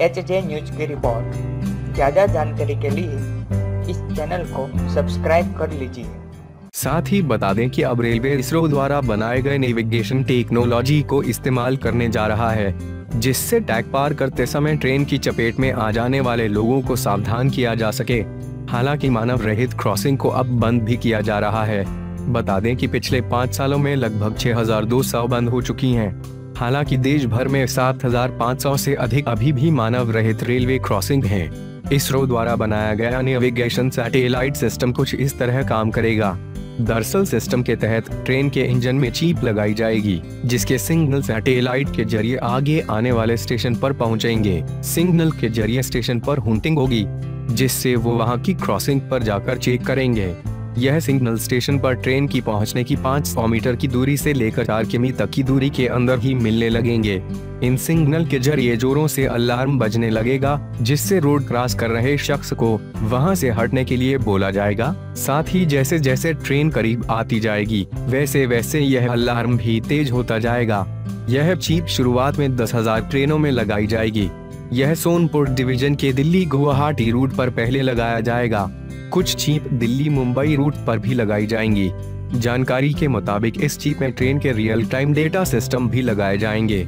H J News की report. ज़्यादा जानकारी के लिए इस चैनल को सब्सक्राइब कर लीजिए। साथ ही बता दें कि अब रेलवे इसरो द्वारा बनाए गए नेविगेशन टेक्नोलॉजी को इस्तेमाल करने जा रहा है जिससे टैग पार करते समय ट्रेन की चपेट में आ जाने वाले लोगों को सावधान किया जा सके। हालाँकि मानव रहित क्रॉसिंग को अब बंद भी किया जा रहा है। बता दें कि पिछले पाँच सालों में लगभग 6,200 बंद हो चुकी हैं। हालाँकि देश भर में 7,500 से अधिक अभी भी मानव रहित रेलवे क्रॉसिंग हैं। इसरो द्वारा बनाया गया नेविगेशन सैटेलाइट सिस्टम कुछ इस तरह काम करेगा। दरअसल सिस्टम के तहत ट्रेन के इंजन में चीप लगाई जाएगी जिसके सिग्नल सैटेलाइट के ज़रिए आगे आने वाले स्टेशन पर पहुँचेंगे। सिग्नल के ज़रिए स्टेशन पर हुंटिंग होगी जिससे वो वहाँ की क्रॉसिंग पर जाकर चेक करेंगे। यह सिग्नल स्टेशन पर ट्रेन की पहुँचने की 500 मीटर की दूरी से लेकर चार किमी तक की दूरी के अंदर ही मिलने लगेंगे। इन सिग्नल के ज़रिए जोरों से अलार्म बजने लगेगा, जिससे रोड क्रॉस कर रहे शख्स को वहाँ से हटने के लिए बोला जाएगा। साथ ही जैसे जैसे ट्रेन करीब आती जाएगी वैसे वैसे यह अलार्म भी तेज होता जाएगा। यह चीप शुरुआत में दस हज़ार ट्रेनों में लगाई जाएगी। यह सोनपुर डिवीज़न के दिल्ली गुवाहाटी रूट पर पहले लगाया जाएगा। कुछ चीप दिल्ली मुंबई रूट पर भी लगाई जाएँगी। जानकारी के मुताबिक इस चीप में ट्रेन के रियल टाइम डेटा सिस्टम भी लगाए जाएँगे।